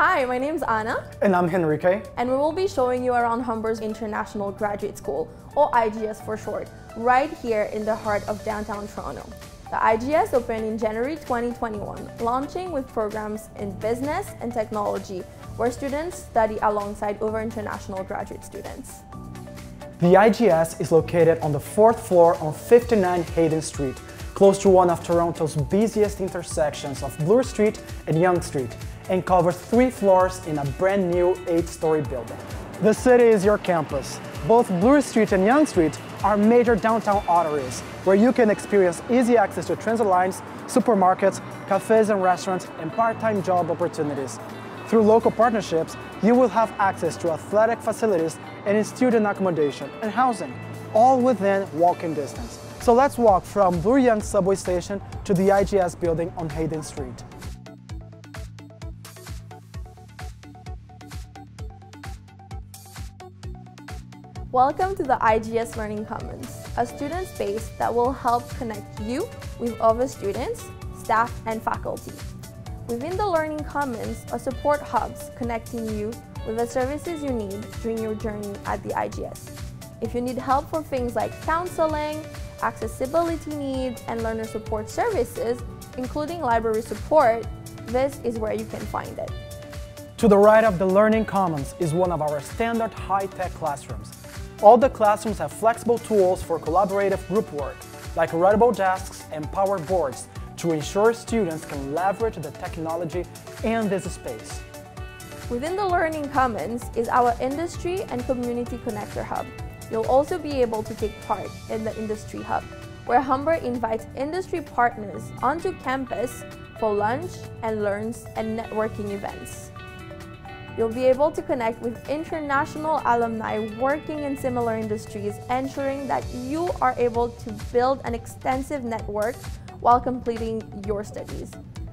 Hi, my name's Anna. And I'm Henrique. And we will be showing you around Humber's International Graduate School, or IGS for short, right here in the heart of downtown Toronto. The IGS opened in January 2021, launching with programs in business and technology, where students study alongside other international graduate students. The IGS is located on the fourth floor on 59 Hayden Street, close to one of Toronto's busiest intersections of Bloor Street and Yonge Street, and covers three floors in a brand new eight-story building. The city is your campus. Both Bloor Street and Yonge Street are major downtown arteries where you can experience easy access to transit lines, supermarkets, cafes and restaurants, and part-time job opportunities. Through local partnerships, you will have access to athletic facilities and student accommodation and housing, all within walking distance. So let's walk from Bloor Yonge subway station to the IGS building on Hayden Street. Welcome to the IGS Learning Commons, a student space that will help connect you with other students, staff, and faculty. Within the Learning Commons are support hubs connecting you with the services you need during your journey at the IGS. If you need help for things like counseling, accessibility needs, and learner support services, including library support, this is where you can find it. To the right of the Learning Commons is one of our standard high-tech classrooms all the classrooms have flexible tools for collaborative group work, like writable desks and power boards, to ensure students can leverage the technology and this space. Within the Learning Commons is our Industry and Community Connector Hub. You'll also be able to take part in the Industry Hub, where Humber invites industry partners onto campus for lunch and learns and networking events. You'll be able to connect with international alumni working in similar industries, ensuring that you are able to build an extensive network while completing your studies.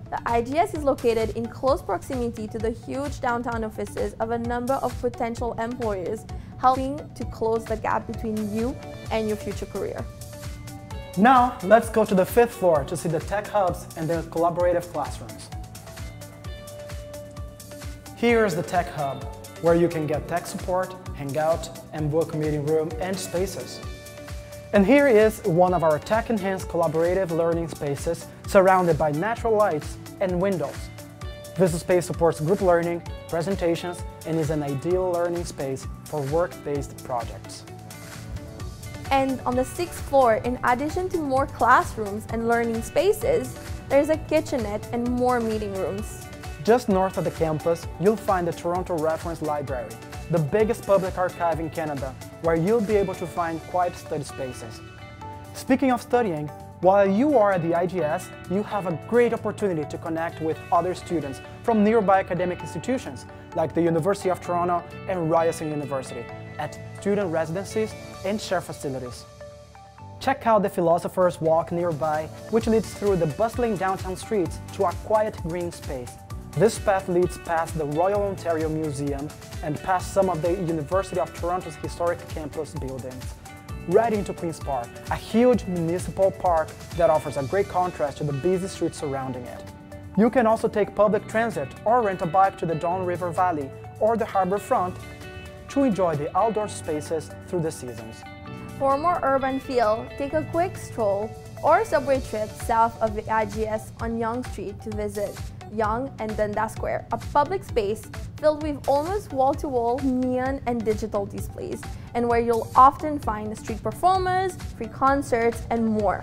The IGS is located in close proximity to the huge downtown offices of a number of potential employers, helping to close the gap between you and your future career. Now, let's go to the fifth floor to see the tech hubs and the collaborative classrooms. Here is the Tech Hub, where you can get tech support, hang out, and book meeting room and spaces. And here is one of our tech-enhanced collaborative learning spaces surrounded by natural lights and windows. This space supports group learning, presentations, and is an ideal learning space for work-based projects. And on the sixth floor, in addition to more classrooms and learning spaces, there's a kitchenette and more meeting rooms. Just north of the campus, you'll find the Toronto Reference Library, the biggest public archive in Canada, where you'll be able to find quiet study spaces. Speaking of studying, while you are at the IGS, you have a great opportunity to connect with other students from nearby academic institutions like the University of Toronto and Ryerson University at student residencies and share facilities. Check out the Philosopher's Walk nearby, which leads through the bustling downtown streets to a quiet green space. This path leads past the Royal Ontario Museum and past some of the University of Toronto's historic campus buildings, right into Queen's Park, a huge municipal park that offers a great contrast to the busy streets surrounding it. You can also take public transit or rent a bike to the Don River Valley or the harbor front to enjoy the outdoor spaces through the seasons. For a more urban feel, take a quick stroll or subway trip south of the IGS on Yonge Street to visit Yonge and Dundas Square, a public space filled with almost wall-to-wall -wall neon and digital displays, and where you'll often find street performers, free concerts, and more.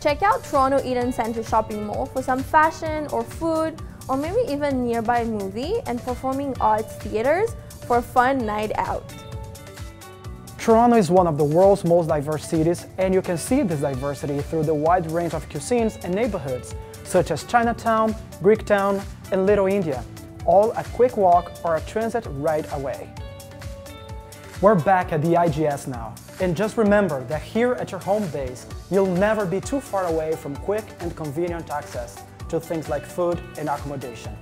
Check out Toronto Eaton Centre Shopping Mall for some fashion or food, or maybe even nearby movie and performing arts theaters for a fun night out. Toronto is one of the world's most diverse cities, and you can see this diversity through the wide range of cuisines and neighborhoods, such as Chinatown, Greektown, and Little India, all a quick walk or a transit right away. We're back at the IGS now, and just remember that here at your home base, you'll never be too far away from quick and convenient access to things like food and accommodation.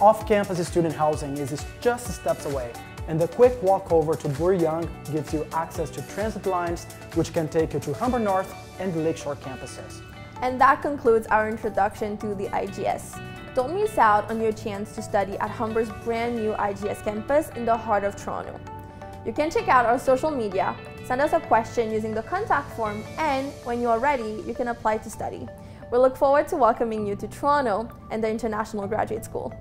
Off-campus student housing is just steps away, and the quick walk over to Yonge gives you access to transit lines which can take you to Humber North and Lakeshore campuses. And that concludes our introduction to the IGS. Don't miss out on your chance to study at Humber's brand new IGS campus in the heart of Toronto. You can check out our social media, send us a question using the contact form, and when you are ready, you can apply to study. We look forward to welcoming you to Toronto and the International Graduate School.